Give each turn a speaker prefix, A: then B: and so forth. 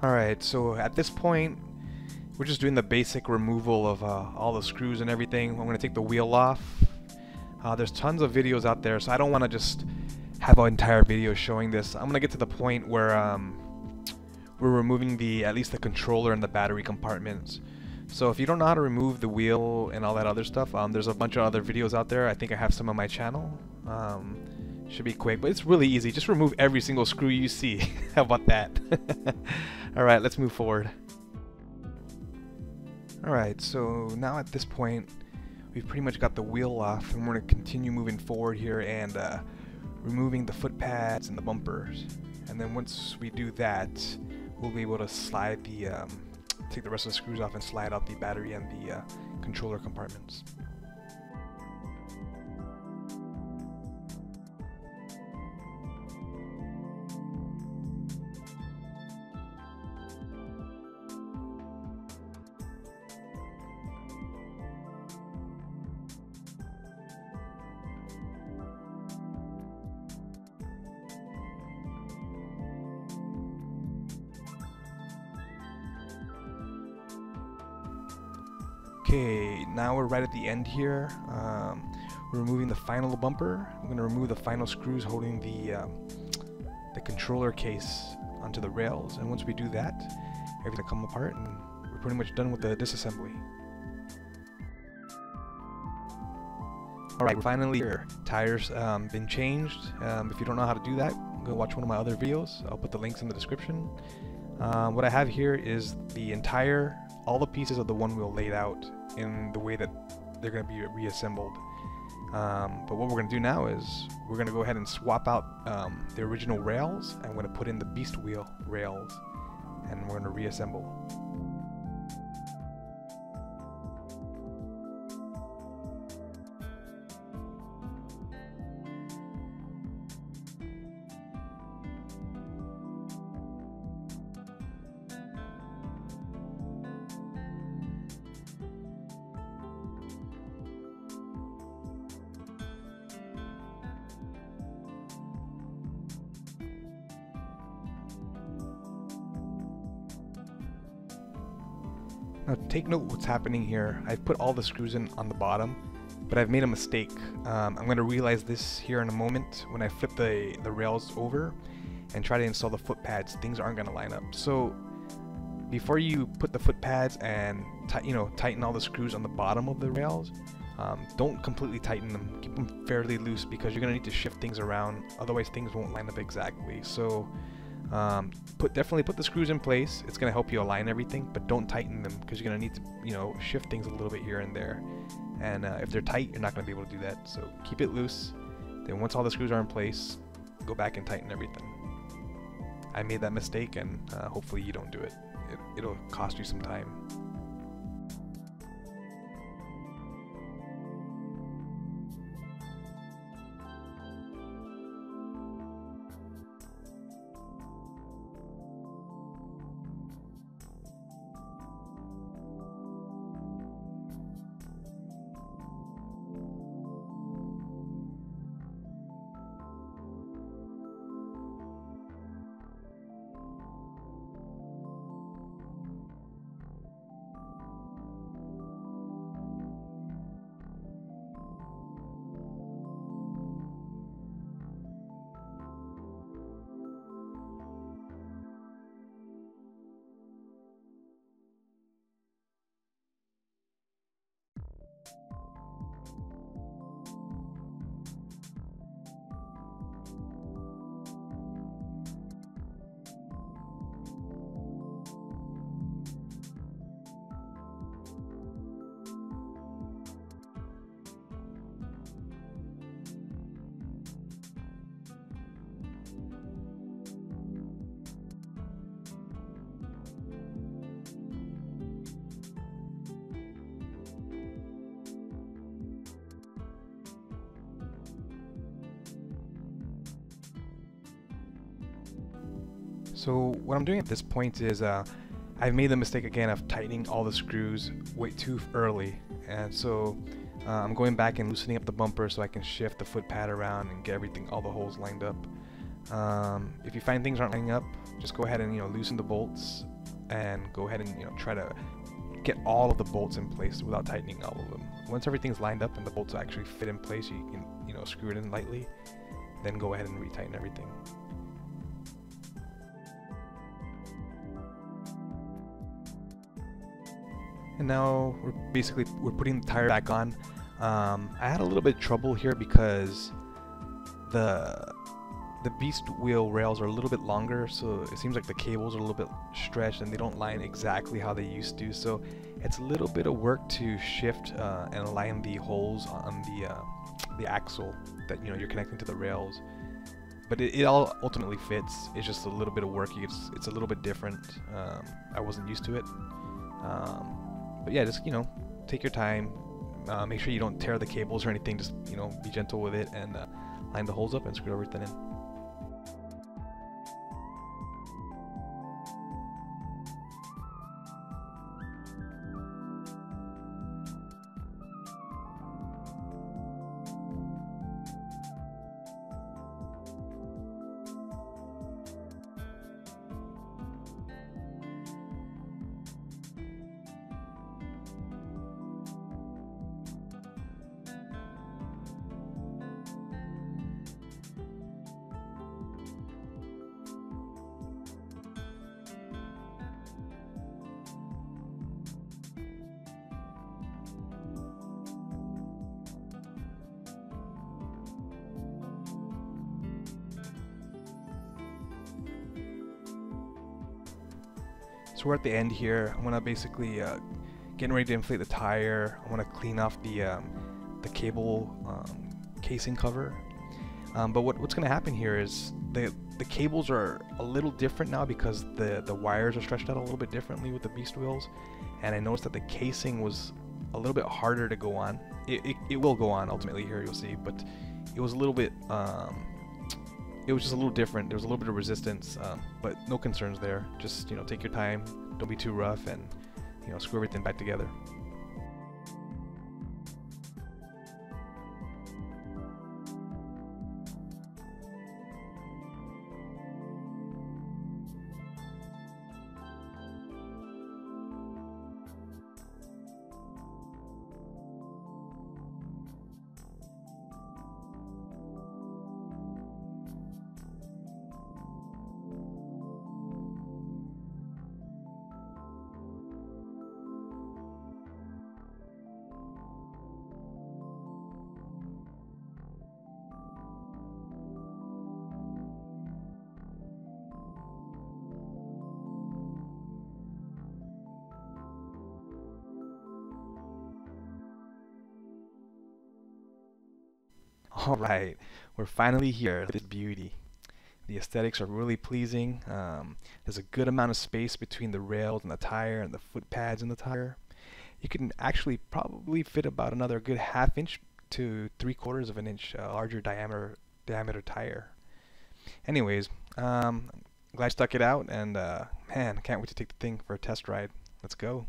A: Alright, so at this point, we're just doing the basic removal of uh, all the screws and everything. I'm going to take the wheel off. Uh, there's tons of videos out there, so I don't want to just have an entire video showing this. I'm going to get to the point where um, we're removing the at least the controller and the battery compartments. So if you don't know how to remove the wheel and all that other stuff, um, there's a bunch of other videos out there. I think I have some on my channel. Um, should be quick, but it's really easy. Just remove every single screw you see. how about that? Alright, let's move forward. Alright, so now at this point, we've pretty much got the wheel off, and we're going to continue moving forward here and uh, removing the foot pads and the bumpers. And then once we do that, we'll be able to slide the um, take the rest of the screws off and slide out the battery and the uh, controller compartments. Okay, now we're right at the end here. Um, we're removing the final bumper. I'm going to remove the final screws holding the, um, the controller case onto the rails. And once we do that, everything will come apart and we're pretty much done with the disassembly. Alright, we're finally here. Tires um, been changed. Um, if you don't know how to do that, go watch one of my other videos. I'll put the links in the description. Um, what I have here is the entire, all the pieces of the Onewheel laid out in the way that they're going to be reassembled. Um, but what we're going to do now is we're going to go ahead and swap out um, the original rails and we're going to put in the Beastwheel rails and we're going to reassemble. Now take note what's happening here. I've put all the screws in on the bottom, but I've made a mistake. Um, I'm going to realize this here in a moment when I flip the, the rails over and try to install the foot pads. Things aren't going to line up. So before you put the foot pads and you know tighten all the screws on the bottom of the rails, um, don't completely tighten them. Keep them fairly loose because you're going to need to shift things around. Otherwise things won't line up exactly. So um, put definitely put the screws in place. It's going to help you align everything, but don't tighten them because you're going to need to, you know, shift things a little bit here and there. And uh, if they're tight, you're not going to be able to do that. So keep it loose. Then once all the screws are in place, go back and tighten everything. I made that mistake, and uh, hopefully you don't do it. it. It'll cost you some time. So what I'm doing at this point is uh, I've made the mistake again of tightening all the screws way too early, and so uh, I'm going back and loosening up the bumper so I can shift the foot pad around and get everything, all the holes lined up. Um, if you find things aren't lining up, just go ahead and you know loosen the bolts and go ahead and you know try to get all of the bolts in place without tightening all of them. Once everything's lined up and the bolts actually fit in place, you can you know screw it in lightly, then go ahead and retighten everything. And now we're basically we're putting the tire back on. Um, I had a little bit of trouble here because the the beast wheel rails are a little bit longer so it seems like the cables are a little bit stretched and they don't line exactly how they used to. So it's a little bit of work to shift uh, and align the holes on the uh, the axle that you know you're connecting to the rails. But it, it, all ultimately fits. It's just a little bit of work. It's, it's a little bit different. Um, I wasn't used to it. Um, but yeah, just, you know, take your time. Uh, make sure you don't tear the cables or anything. Just, you know, be gentle with it and uh, line the holes up and screw everything in. So we're at the end here. I'm gonna basically uh, getting ready to inflate the tire. I want to clean off the um, the cable um, casing cover. Um, but what, what's gonna happen here is the the cables are a little different now because the the wires are stretched out a little bit differently with the Beastwheels, and I noticed that the casing was a little bit harder to go on. It, it, it will go on ultimately here, you'll see, but it was a little bit um, it was just a little different. There was a little bit of resistance, um, but no concerns there. Just you know, take your time. Don't be too rough, and you know, screw everything back together. Alright, we're finally here. This beauty. The aesthetics are really pleasing. Um, there's a good amount of space between the rails and the tire and the foot pads in the tire. You can actually probably fit about another good half inch to three quarters of an inch uh, larger diameter diameter tire. Anyways, um, glad I stuck it out and uh, man, can't wait to take the thing for a test ride. Let's go.